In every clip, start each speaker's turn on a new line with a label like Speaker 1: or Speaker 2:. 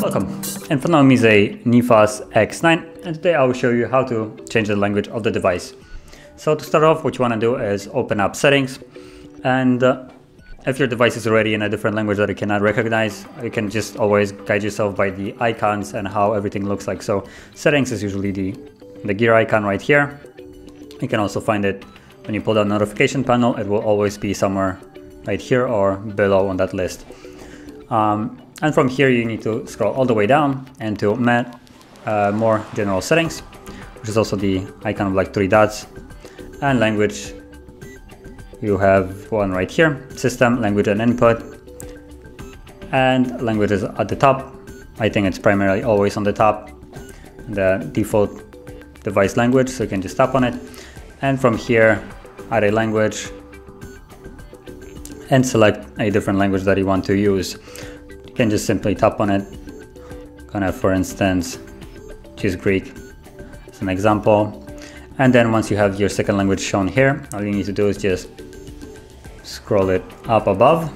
Speaker 1: Welcome. In front of me is a Neffos X9 and today I will show you how to change the language of the device. So to start off what you want to do is open up settings and uh, if your device is already in a different language that it cannot recognize, you can just always guide yourself by the icons and how everything looks like. So settings is usually the, the gear icon right here. You can also find it when you pull down notification panel, it will always be somewhere right here or below on that list. Um, and from here you need to scroll all the way down and to met, uh, more general settings, which is also the icon of like three dots and language you have one right here, system, language and input, and language is at the top. I think it's primarily always on the top, the default device language, so you can just tap on it. And from here, add a language and select a different language that you want to use. You can just simply tap on it, kind of for instance, choose Greek as an example. And then once you have your second language shown here, all you need to do is just scroll it up above.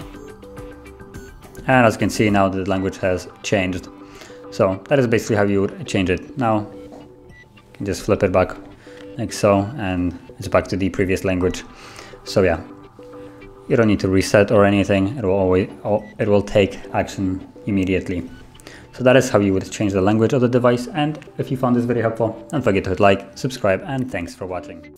Speaker 1: And as you can see now the language has changed. So that is basically how you would change it. Now you can just flip it back like so and it's back to the previous language. So yeah, you don't need to reset or anything. It will always it will take action immediately. So that is how you would change the language of the device. And if you found this video helpful, don't forget to hit like, subscribe, and thanks for watching.